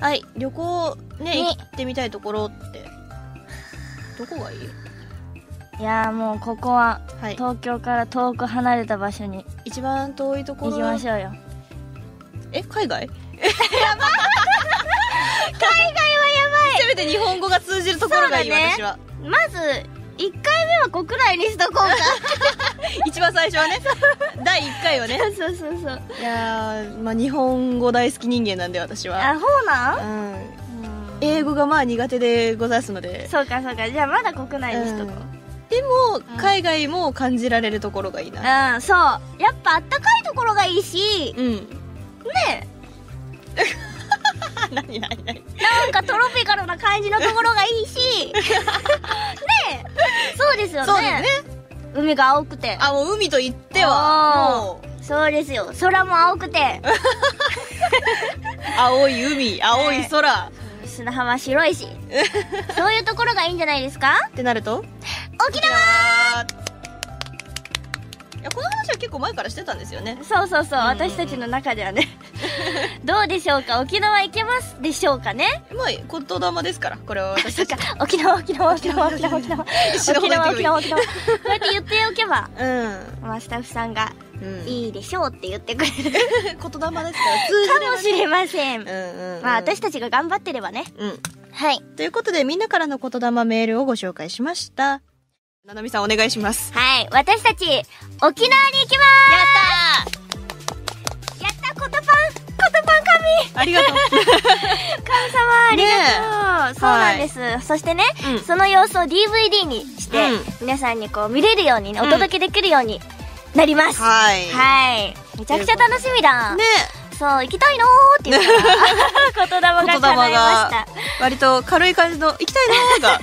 はい旅行ねに行ってみたいところって。どこがいい？いやーもうここははい。東京から遠く離れた場所に一番遠いところ？行きましょうよ。え海外？海外はやせめて日本語が通じるところがいい、そうだね。私は。ばいまず1回目は国内にしとこうか。一番最初はね。第1回はね。そうそうそういやーまあ日本語大好き人間なんで私は。あそうなん？うん。うん。英語がまあ苦手でございますので。そうかそうか。じゃあまだ国内にしとこでもん。海外も感じられるところがいいな。ううんそう。やっぱあったかいところがいいし。うん。ね 何何何。なんかトロピカルな感じのところがいいし。ね そうですよね。そうですね。海が青くて。あもう海と言ってはもう。そうですよ。空も青くて。青い海青い空、砂浜白いし。そういうところがいいんじゃないですか？ってなると？沖縄！いやこの話は結構前からしてたんですよね。そうそうそう、うん私たちの中ではね。どうでしょうか？沖縄行けますでしょうかね？まあ言霊ですからこれは 私た沖縄沖縄沖縄沖縄沖縄沖縄。沖縄沖縄こうやって言っておけば、うん、まあ、スタッフさんがうん、いいでしょうって言ってくれる。言霊ですからかもしれません、うんうん、うん、まあ私たちが頑張ってればね。うん。はい。ということでみんなからの言霊メールをご紹介しましたななみさんお願いします。はい私たち沖縄に行きます。やった。コトパンコトパン神。ありがとう。神様ありがとう、そうなんです、そしてね、うん。その様子を DVD にして、うん。皆さんにこう見れるようにね、うんお届けできるようになります、はい。はい。めちゃくちゃ楽しみだ、ね。そう行きたいのーって言ったら 言霊が。叶いまが割と軽い感じの「行きたいな」が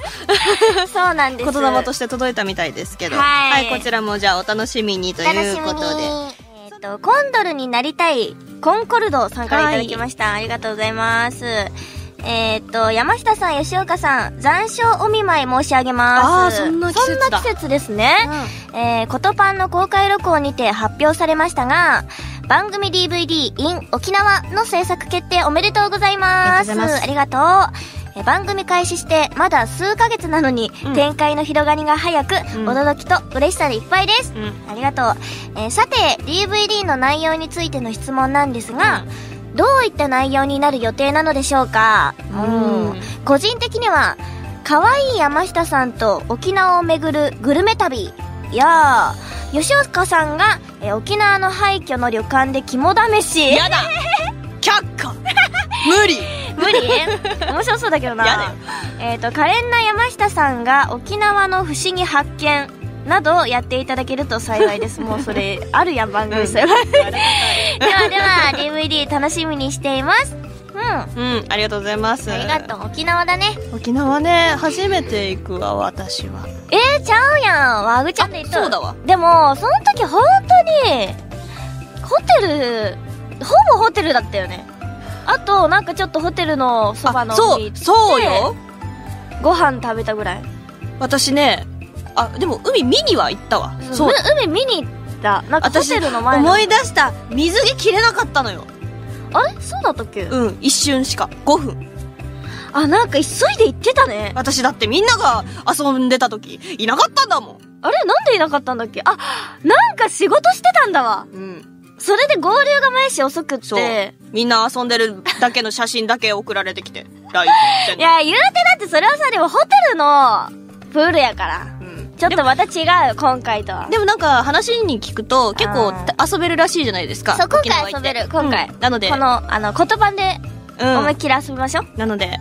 そうなんです。言霊として届いたみたいですけど。はい。こちらもじゃあお楽しみにということで。えっ、とコンドルになりたいコンコルドさんからいただきました、ありがとうございます。えっ、と山下さん吉岡さん残暑お見舞い申し上げます。そんな季節だ。そんな季節ですね、えー、コトパンの公開録音にて発表されましたが、番組 DVD in 沖縄の制作決定おめでとうございます。ありがとうございますありがとう。えー番組開始してまだ数ヶ月なのに、うん展開の広がりが早く、ん驚きと嬉しさでいっぱいです。うんありがとう。えーさて、DVD の内容についての質問なんですが、どういった内容になる予定なのでしょうか？うん個人的には、可愛い山下さんと沖縄を巡るグルメ旅や、吉岡さんが、えー沖縄の廃墟の旅館で肝試し。やだ却下無理 無理面白そうだけどな。えっ、と、可憐な山下さんが沖縄の不思議発見などをやっていただけると幸いです。もうそれ、あるやん、番組それは。ではでは、DVD 楽しみにしています。うん。うんありがとうございますありがとう。沖縄だね。沖縄ね初めて行くわ私はえー、ちゃうやん。ワグちゃんで言ったそうだわ。でも、その時本当に、ホテル、ほぼホテルだったよね。あと、なんかちょっとホテルのそばのあそうそうよ。ご飯食べたぐらい。私ねあでも海見には行ったわ。そう。う海見に行った。なんかホ私テルの前の。思い出した。水着着れなかったのよ。あれ？そうだったっけ、うん一瞬しか。5分あ、なんか急いで行ってたね。私だってみんなが遊んでた時いなかったんだもん。あれ？なんでいなかったんだっけ？あ、なんか仕事してたんだわ。うん。それで合流が前し遅くって。みんな遊んでるだけの写真だけ送られてきて LINE いや、言うてだってそれはさ、でもホテルのプールやから。うん。ちょっとまた違う、今回とは。でもなんか話に聞くと結構あ遊べるらしいじゃないですか。そう今回遊べる今回。うん。なので。この、あの、言葉でうん。思いっきり遊びましょう。なので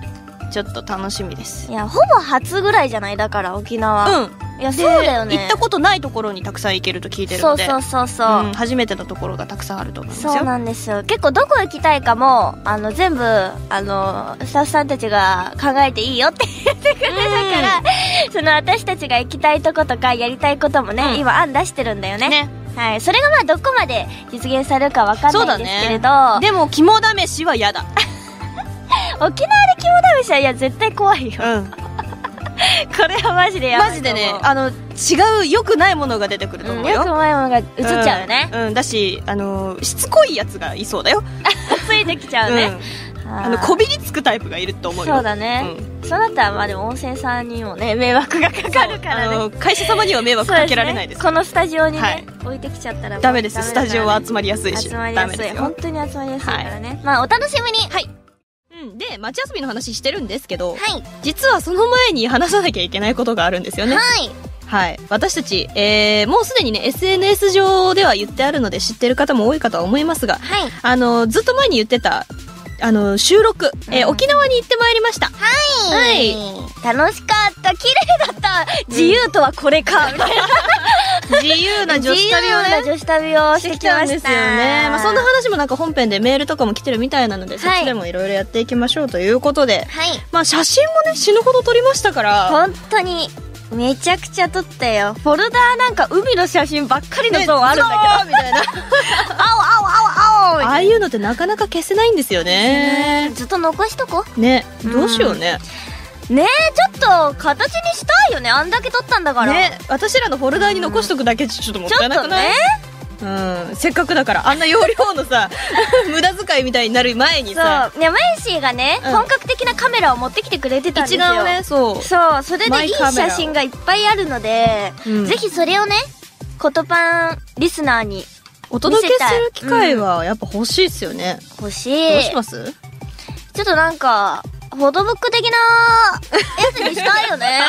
ちょっと楽しみですいや、ほぼ初ぐらいじゃない？だから、沖縄。うんいや、でそうだよね。行ったことないところにたくさん行けると聞いてるのでそうそうそうそう。うん初めてのところがたくさんあると思いますよそうなんですよ。結構どこ行きたいかも、あの、全部、あの、スタッフさんたちが考えていいよって 言ってくれたから、その私たちが行きたいとことかやりたいこともね、うん今案出してるんだよね。ねはい。それがまあどこまで実現されるかわかんないんですけれねど、でも肝試しは嫌だ 沖縄試しはいや絶対怖いよ。うん。これはマジでやばいマジでねあの違う良くないものが出てくるとうん思うよ、よく前ものが映っちゃうよね。うん、うん。だしあのしつこいやつがいそうだよ、ついてきちゃうね。うん。あのこびりつくタイプがいると思うよ。そうだね、うん。そうなったらまあでも温泉さんにもね迷惑がかかるからね。あの会社様には迷惑かけられないですね。このスタジオにね、はい。置いてきちゃったらダメです。だスタジオは集ままりやすいし。集まりやすい。本当に集まりやすいからね、まあお楽しみに。はいうん。で街遊びの話してるんですけどはい。実はその前に話さなきゃいけないことがあるんですよね。はい。はい。私たち、えー、もうすでにね、SNS 上では言ってあるので知ってる方も多いかとは思いますが、はい。あの、ずっと前に言ってた、あの、収録、えーうん。沖縄に行ってまいりました。はい。楽しかった。綺麗だった。自由とはこれか、みたいな自由な女子旅をね。自由な。女子旅をししててきました。んですよね。まあ、そんな話もなんか本編でメールとかも来てるみたいなので、そっちでもいろいろやっていきましょうということで、はい。まあ、写真もね、死ぬほど撮りましたから、本当にめちゃくちゃ撮ったよ。フォルダーなんか海の写真ばっかりのゾーンあるんだけど、みたいな。青青青青ああいうのってなかなか消せないんですよね。ずっと残しとこ。ね、どうしようね。ねえちょっと形にしたいよね。あんだけ撮ったんだから。ね、私らのフォルダーに残しとくだけちょっともったいなくない、っとね。うん、せっかくだからあんな容量のさ 無駄遣いみたいになる前にそう。さねマイシーがね、うん。本格的なカメラを持ってきてくれてたんですよ。一眼をねそう。そう。それでいい写真がいっぱいあるので、うん。ぜひそれをねコトパンリスナーにお届けする機会はやっぱ欲しいっすよね、欲しどういします？ちょっとなんかフォトブック的なやつにしたいよね。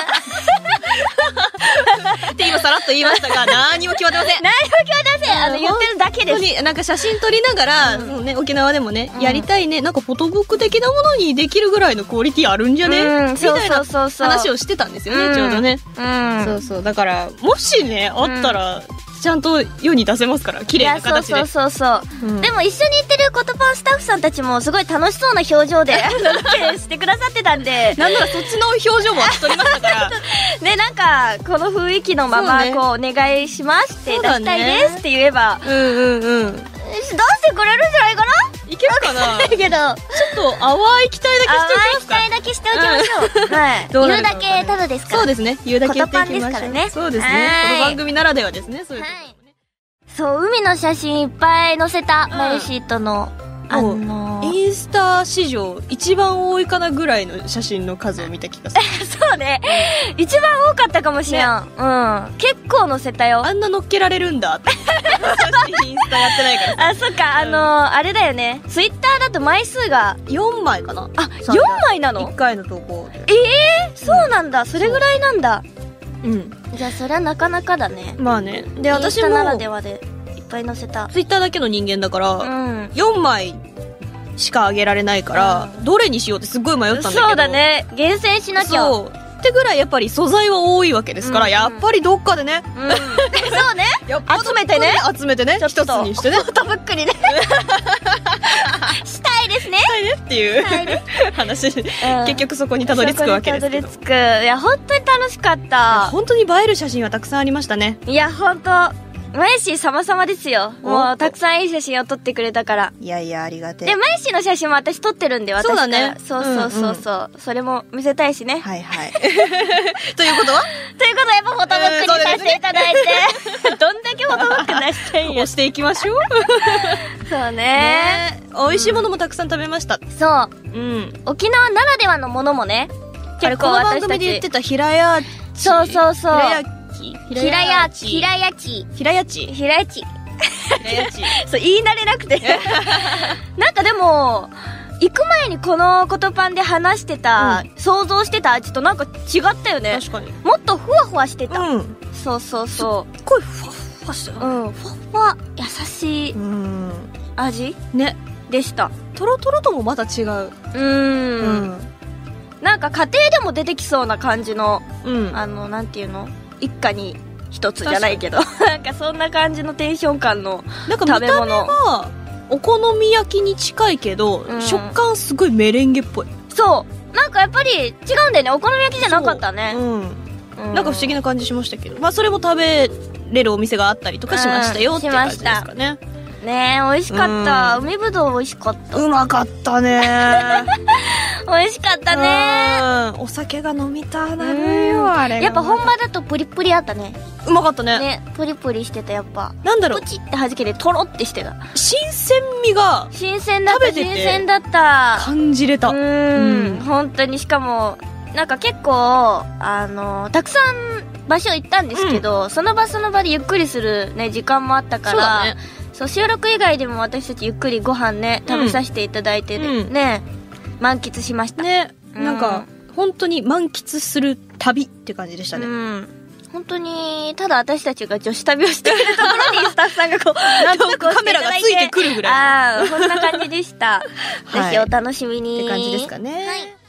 って今さらっと言いましたが 何にも決まってません。何も決まってません。あのうん言ってるだけです。なんか写真撮りながら、うん。ね、沖縄でもね、うん。やりたいねなんかフォトブック的なものにできるぐらいのクオリティあるんじゃね、うんみたいなそうそう。そうそう話をしてたんですよね、うん。ちょうどね、うん。そうそう。だからもしねあったら、ちゃんと世に出せますから綺麗な形で。そうそうそう、う。ん。でも一緒に行ってるコトパンスタッフさんたちもすごい楽しそうな表情でしてくださってたんでなんならそっちの表情も私撮りましたから。ねなんかこの雰囲気のままそうね。こうお願いしますって出したいですって言えば、うんうんうん。出してくれるんじゃないかないけるかな？だ けど。ちょっと淡い期待だけしておき淡いますか期待だけしておきましょう、はい。どうな言うだけただですから。そうですね。言うだけ言っていきましょうね。そうですはい。ねこの番組ならではですね。そういうそう海の写真いっぱい載せた、うん。マルシートのあのーインスタ史上一番多いかなぐらいの写真の数を見た気がする。そうね。一番多かったかもしれん、うん。結構載せたよ。あんな乗っけられるんだ。って私インスタやってないからさ。あそっか、あのーあれだよね。ツイッターだと枚数が4枚かな？あそう4枚なの？1回の投稿で。ええそうなんだ。それぐらいなんだ。うん。じゃあそれはなかなかだね。まあね。で私もインスタならではでいっぱい載せた。ツイッターだけの人間だから、うん。4枚しかあげられないから、どれにしようってすっごい迷ったんだけど。そうだね。厳選しなきゃ。そうってぐらいやっぱり素材は多いわけですから、うんやっぱりどっかでね、うん。そうね。集めてね。集めてね一つにしてね。フ ォトブックにね。したいですね。したいねっていう話、うん。結局そこにたどり着くわけですけど。たどり着く。いや本当に楽しかった。本当に映える写真はたくさんありましたね。いや本当まゆしー様々ですよ。もうたくさんいい写真を撮ってくれたから。いやいやありがてで、まゆしーの写真も私撮ってるんで、私そうだね。から。そうそうそうそう、それも見せたいしね。はいはい。ということは？ということで、やっぱフォトブックにさせていただいて、どんだけフォトブック出したいんや。押していきましょう。そうね。ね。美味しいものもたくさん食べました。そう。うん。沖縄ならではのものもね、結構私たこの番組で言っちて。た平屋地。そうそうそう。平屋地ひらや、地ひらやち。平屋地ひらやち。平屋地そう、言い慣れなくて。なんかでも、行く前にこのコトパンで話してた、想像してた味となんか違ったよね。確かにもっとふわふわしてた。うんそうそうそすっごいふわっふわしてう。るうん、ふわふわ、優しいうん味ねでした。トロトロともまた違ううーん。なんか家庭でも出てきそうな感じの、うんあの、なんていうの？一家に一つじゃないけど、なんかそんな感じのテンション感のなんか見た目食べ物。はお好み焼きに近いけど、うん食感すごいメレンゲっぽい、そう。なんかやっぱり違うんだよね。お好み焼きじゃなかったね。うん、うなんか不思議な感じしましたけど、まあ、それも食べれるお店があったりとかしましたようんって感じですかねねえ、美味しかった。うん海ぶどう美味しかった。うまかったね 美味しかったね。お酒が飲みたなるよ、あれがやっぱ本場だとプリプリあったね。うまかったね。ね、プリプリしてた、やっぱ。なんだろうプ、チって弾けてトロってしてた。新鮮味が新鮮だった、新鮮だった。感じれた。ううんん、本当にしかも、なんか結構、あの、たくさん場所行ったんですけど、その場その場でゆっくりするね、時間もあったから、そうだね。そう収録以外でも私たちゆっくりご飯ね、食べさせていただいてね、うんね満喫しました。ね、うんなんか、本当に満喫する旅って感じでしたね。うん。本当に、ただ私たちが女子旅をしているところにスタッフさんがこう、なんとなくカメラがついてくるぐらいああ、こんな感じでした。はいぜひお楽しみに。って感じですかね。はい